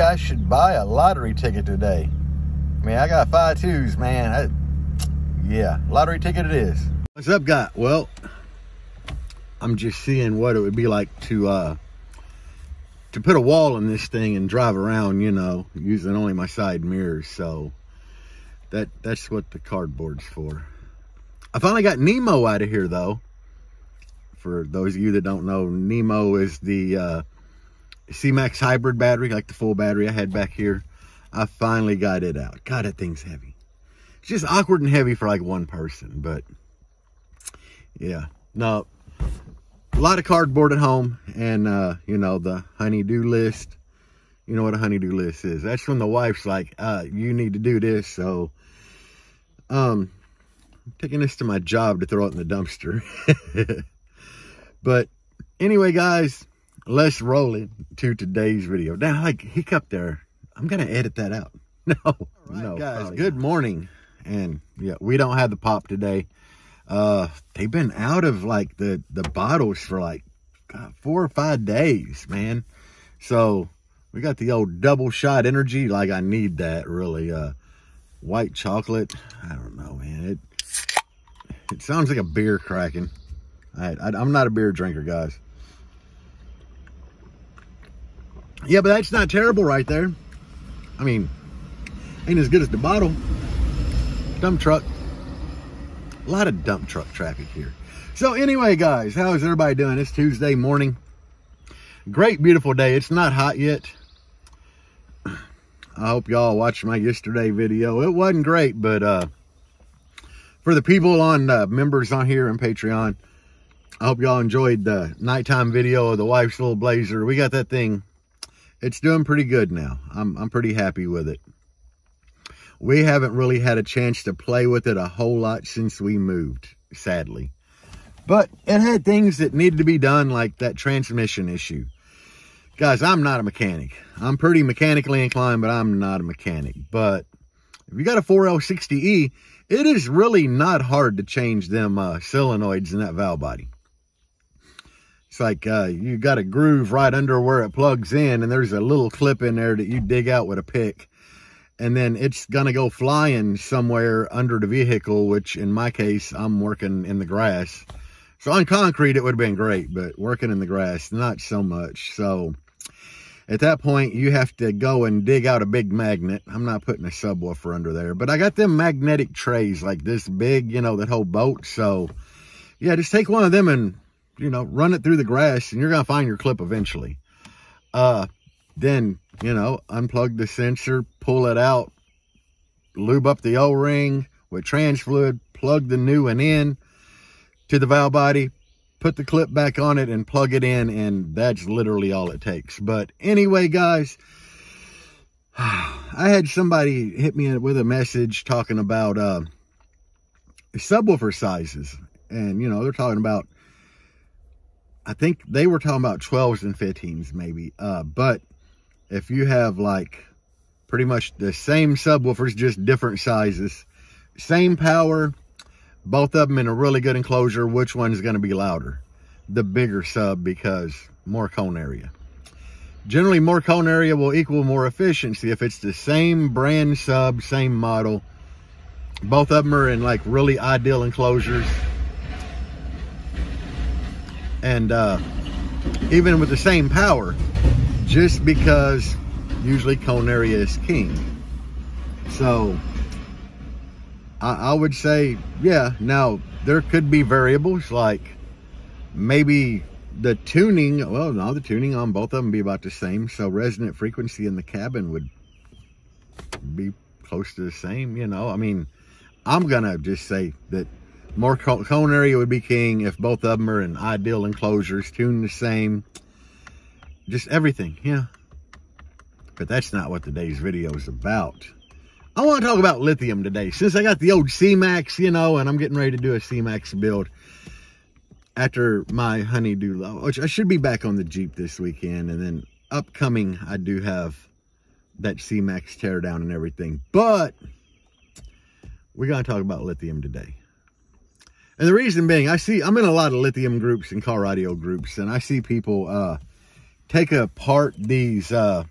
I should buy a lottery ticket today. I mean, I got five twos, man. I, yeah, lottery ticket it is. What's up, guy? Well, I'm just seeing what it would be like to uh, to put a wall in this thing and drive around, you know, using only my side mirrors. So that that's what the cardboard's for. I finally got Nemo out of here, though. For those of you that don't know, Nemo is the uh, C-Max hybrid battery, like the full battery I had back here. I finally got it out. God, that thing's heavy. It's just awkward and heavy for like one person, but yeah. No, a lot of cardboard at home and, uh, you know, the honeydew list. You know what a honeydew list is. That's when the wife's like, uh, you need to do this. So, um, I'm taking this to my job to throw it in the dumpster. but anyway, guys, let's roll it to today's video. Now, like hiccup there. I'm going to edit that out. No, right, no, guys, good morning. And yeah, we don't have the pop today. Uh, they've been out of like the, the bottles for like God, four or five days, man. So we got the old double shot energy. Like I need that really. Uh, white chocolate. I don't know, man. It, it sounds like a beer cracking. I, I, I'm not a beer drinker, guys. Yeah, but that's not terrible right there. I mean, ain't as good as the bottle. Dump truck. A lot of dump truck traffic here. So anyway, guys, how is everybody doing? It's Tuesday morning. Great, beautiful day. It's not hot yet. I hope y'all watched my yesterday video. It wasn't great, but uh, for the people on uh, members on here and Patreon, I hope y'all enjoyed the nighttime video of the wife's little blazer. We got that thing. It's doing pretty good now. I'm, I'm pretty happy with it. We haven't really had a chance to play with it a whole lot since we moved, sadly. But it had things that needed to be done, like that transmission issue. Guys, I'm not a mechanic. I'm pretty mechanically inclined, but I'm not a mechanic. But if you got a 4L60E, it is really not hard to change them uh, solenoids in that valve body. It's like uh, you got a groove right under where it plugs in, and there's a little clip in there that you dig out with a pick. And then it's to go flying somewhere under the vehicle, which in my case, I'm working in the grass. So on concrete, it would have been great, but working in the grass, not so much. So at that point, you have to go and dig out a big magnet. I'm not putting a subwoofer under there, but I got them magnetic trays like this big, you know, that hold boat. So yeah, just take one of them and, you know, run it through the grass and you're going to find your clip eventually. Uh, then, you know, unplug the sensor, pull it out, lube up the O-ring with trans fluid, plug the new one in to the valve body, put the clip back on it and plug it in and that's literally all it takes. But anyway, guys, I had somebody hit me with a message talking about uh, subwoofer sizes. And, you know, they're talking about, I think they were talking about 12s and 15s maybe. Uh, but if you have like pretty much the same subwoofers, just different sizes, same power, both of them in a really good enclosure, which one is going to be louder? The bigger sub because more cone area. Generally, more cone area will equal more efficiency if it's the same brand sub, same model. Both of them are in like really ideal enclosures. And uh, even with the same power, just because usually cone is king. So I, I would say, yeah, now there could be variables like maybe the tuning, well, no, the tuning on both of them be about the same. So resonant frequency in the cabin would be close to the same, you know. I mean, I'm going to just say that more area would be king if both of them are in ideal enclosures, tuned the same, just everything, yeah. But that's not what today's video is about. I want to talk about lithium today. Since I got the old C-Max, you know, and I'm getting ready to do a C-Max build after my honeydew, which I should be back on the Jeep this weekend. And then upcoming, I do have that C-Max teardown and everything. But we're going to talk about lithium today. And the reason being, I see, I'm in a lot of lithium groups and car radio groups, and I see people uh, take apart these uh,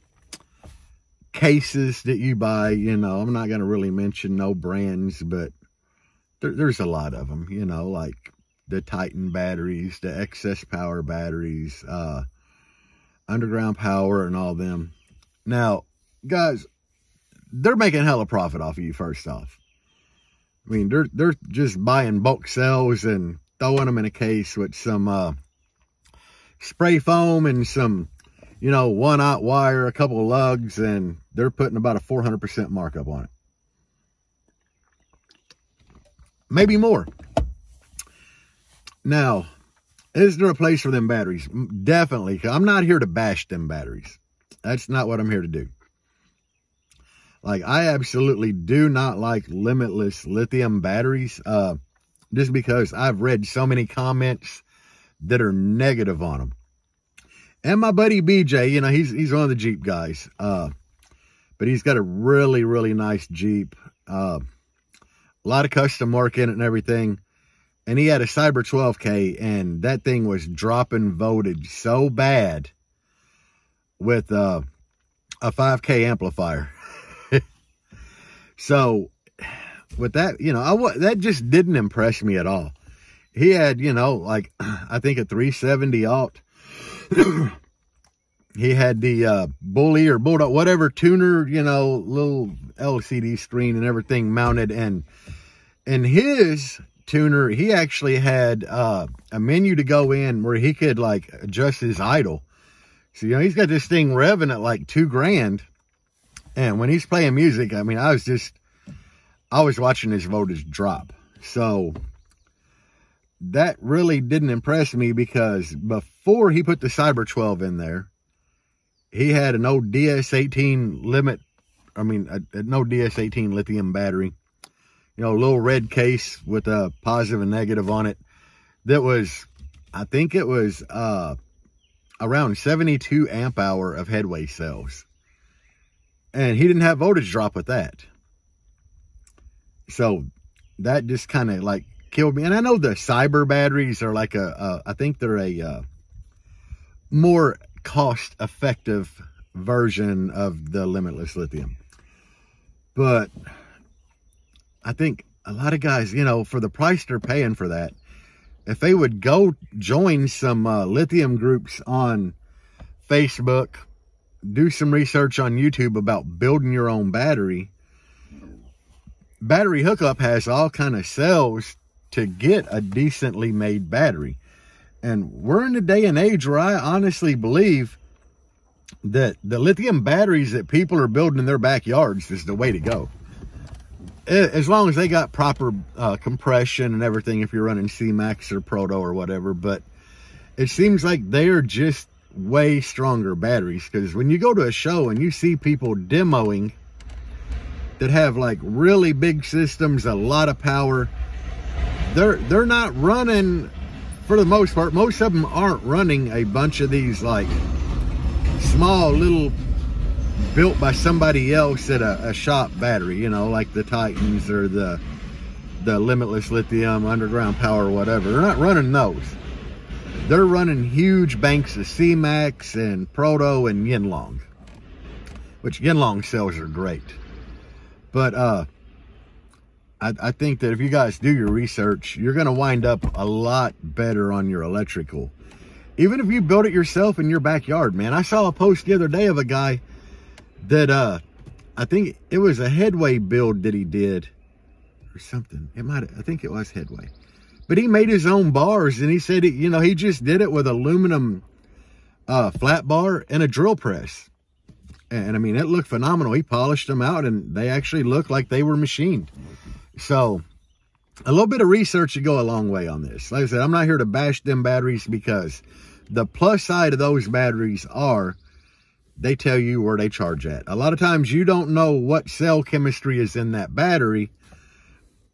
cases that you buy, you know, I'm not going to really mention no brands, but there, there's a lot of them, you know, like the Titan batteries, the XS Power batteries, uh, underground power and all them. Now, guys, they're making hella profit off of you first off. I mean, they're they're just buying bulk cells and throwing them in a case with some uh, spray foam and some, you know, one-aught wire, a couple of lugs, and they're putting about a 400% markup on it. Maybe more. Now, is there a place for them batteries? Definitely. I'm not here to bash them batteries. That's not what I'm here to do. Like, I absolutely do not like limitless lithium batteries. Uh, just because I've read so many comments that are negative on them. And my buddy BJ, you know, he's he's one of the Jeep guys. Uh, but he's got a really, really nice Jeep. Uh, a lot of custom work in it and everything. And he had a Cyber 12K, and that thing was dropping voltage so bad with uh, a 5K amplifier. so with that, you know, I that just didn't impress me at all. He had, you know, like I think a 370 alt. he had the uh, bully or bulldog, whatever tuner, you know, little LCD screen and everything mounted, and and his tuner, he actually had uh, a menu to go in where he could like adjust his idle. So, you know, he's got this thing revving at like two grand. And when he's playing music, I mean, I was just, I was watching his voltage drop. So that really didn't impress me because before he put the Cyber 12 in there, he had an old DS18 limit, I mean, no DS18 lithium battery you know, a little red case with a positive and negative on it. That was, I think it was uh, around 72 amp hour of headway cells. And he didn't have voltage drop with that. So that just kind of like killed me. And I know the cyber batteries are like a, a I think they're a uh, more cost effective version of the limitless lithium. But I think a lot of guys, you know, for the price they're paying for that, if they would go join some uh, lithium groups on Facebook, do some research on YouTube about building your own battery. Battery Hookup has all kind of cells to get a decently made battery. And we're in a day and age where I honestly believe that the lithium batteries that people are building in their backyards is the way to go as long as they got proper uh, compression and everything, if you're running C-Max or Proto or whatever, but it seems like they're just way stronger batteries because when you go to a show and you see people demoing that have like really big systems, a lot of power, they're they're not running for the most part. Most of them aren't running a bunch of these like small little built by somebody else at a, a, shop battery, you know, like the Titans or the the Limitless Lithium, Underground Power, whatever. They're not running those. They're running huge banks of C-Max and Proto and Yinlong, which Yinlong cells are great. But uh, I, I think that if you guys do your research, you're going to wind up a lot better on your electrical. Even if you build it yourself in your backyard, man. I saw a post the other day of a guy that uh I think it was a headway build that he did or something. It might I think it was headway. But he made his own bars and he said you know, he just did it with aluminum uh flat bar and a drill press. And I mean, it looked phenomenal. He polished them out and they actually looked like they were machined. So a little bit of research to go a long way on this. Like I said, I'm not here to bash them batteries because the plus side of those batteries are they tell you where they charge at. A lot of times you don't know what cell chemistry is in that battery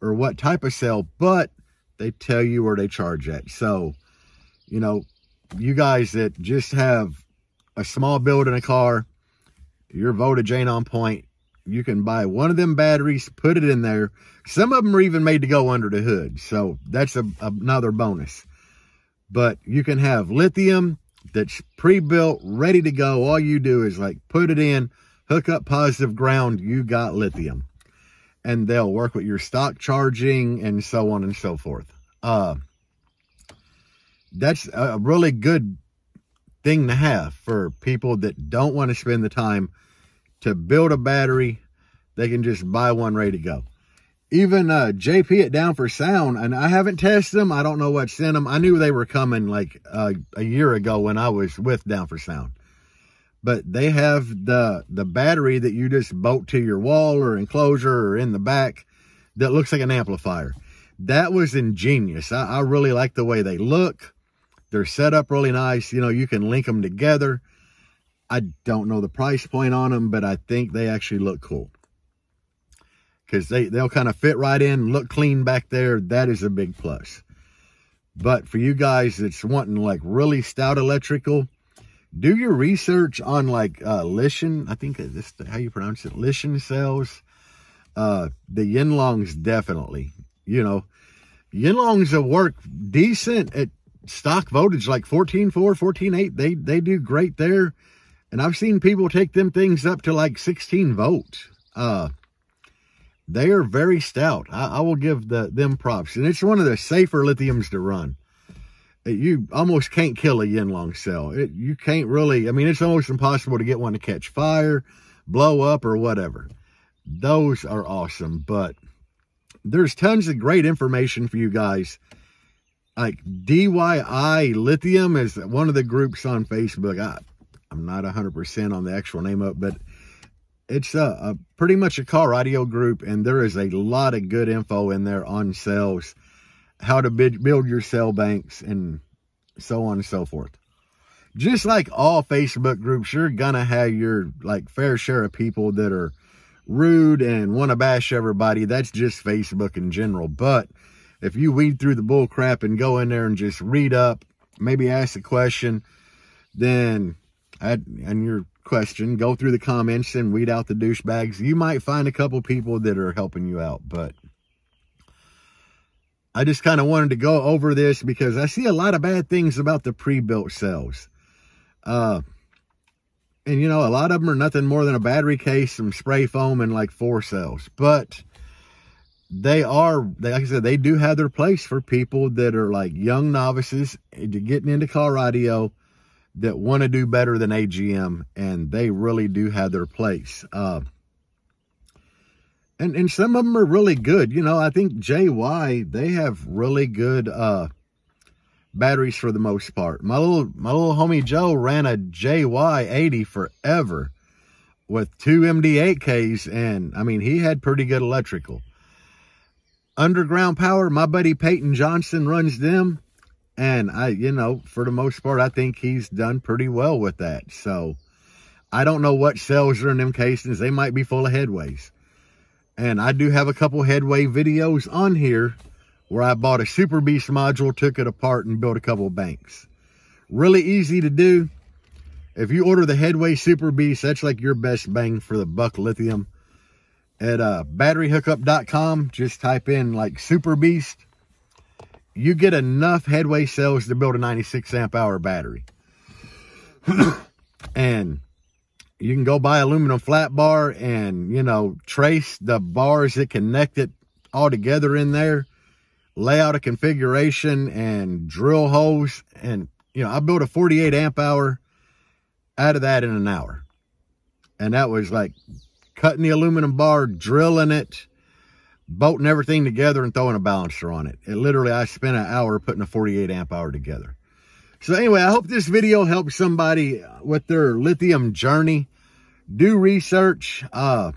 or what type of cell, but they tell you where they charge at. So, you know, you guys that just have a small build in a car, your voltage ain't on point, you can buy one of them batteries, put it in there. Some of them are even made to go under the hood. So that's a, another bonus. But you can have lithium, that's pre-built, ready to go. All you do is like put it in, hook up positive ground, you got lithium. And they'll work with your stock charging and so on and so forth. Uh, that's a really good thing to have for people that don't want to spend the time to build a battery. They can just buy one ready to go. Even uh, JP at Down4Sound, and I haven't tested them. I don't know what's in them. I knew they were coming like uh, a year ago when I was with Down4Sound. But they have the the battery that you just bolt to your wall or enclosure or in the back that looks like an amplifier. That was ingenious. I, I really like the way they look. They're set up really nice. You know, you can link them together. I don't know the price point on them, but I think they actually look cool. Because they, they'll kind of fit right in, look clean back there. That is a big plus. But for you guys that's wanting like really stout electrical, do your research on like uh, Lishan. I think this how you pronounce it. Lishan cells. Uh, the Yinlongs definitely. You know, Yinlongs will work decent at stock voltage like 14.4, 14.8. They, they do great there. And I've seen people take them things up to like 16 volts. Uh, they are very stout. I, I, will give the them props. And it's one of the safer lithiums to run. You almost can't kill a yinlong cell. It, you can't really, I mean, it's almost impossible to get one to catch fire, blow up, or whatever. Those are awesome. But there's tons of great information for you guys like DYI Lithium is one of the groups on Facebook. I, I'm not 100% on the actual name of it, but it's a, a, pretty much a car audio group, and there is a lot of good info in there on cells, how to build your cell banks, and so on and so forth. Just like all Facebook groups, you're gonna have your like fair share of people that are rude and want to bash everybody. That's just Facebook in general. But if you weed through the bull crap and go in there and just read up, maybe ask a question, then and your question, go through the comments and weed out the douchebags. You might find a couple people that are helping you out, but I just kind of wanted to go over this because I see a lot of bad things about the pre-built cells. Uh, and you know, a lot of them are nothing more than a battery case, some spray foam, and like four cells. But they are, like I said, they do have their place for people that are like young novices getting into car radio that want to do better than AGM, and they really do have their place. Uh, and and some of them are really good. You know, I think JY they have really good uh, batteries for the most part. My little my little homie Joe ran a JY 80 forever with two MD8Ks, and I mean he had pretty good electrical. Underground Power, my buddy Peyton Johnson runs them. And I, you know, for the most part, I think he's done pretty well with that. So I don't know what cells are in them casings. They might be full of headways. And I do have a couple headway videos on here where I bought a Super Beast module, took it apart and built a couple banks. Really easy to do. If you order the Headway Super Beast, that's like your best bang for the buck lithium at uh, batteryhookup.com. Just type in like Super Beast. You get enough headway cells to build a 96 amp hour battery. and you can go buy aluminum flat bar and, you know, trace the bars that connect it all together in there. Lay out a configuration and drill holes. And, you know, I built a 48 amp hour out of that in an hour. And that was like cutting the aluminum bar, drilling it, bolting everything together and throwing a balancer on it. It literally, I spent an hour putting a 48 amp hour together. So anyway, I hope this video helps somebody with their lithium journey. Do research. Uh,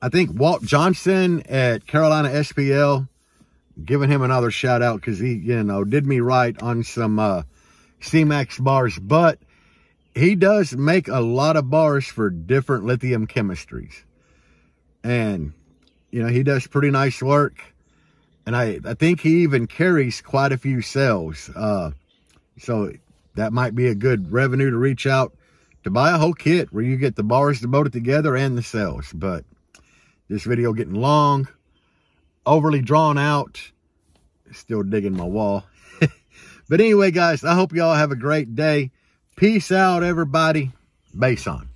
I think Walt Johnson at Carolina SPL, giving him another shout out because he, you know, did me right on some uh, CMAX bars. But he does make a lot of bars for different lithium chemistries. And, you know, he does pretty nice work. And I, I think he even carries quite a few cells. Uh, so that might be a good revenue to reach out to buy a whole kit where you get the bars to bolt it together and the cells. But this video getting long, overly drawn out, still digging my wall. but anyway, guys, I hope y'all have a great day. Peace out, everybody. Bass on.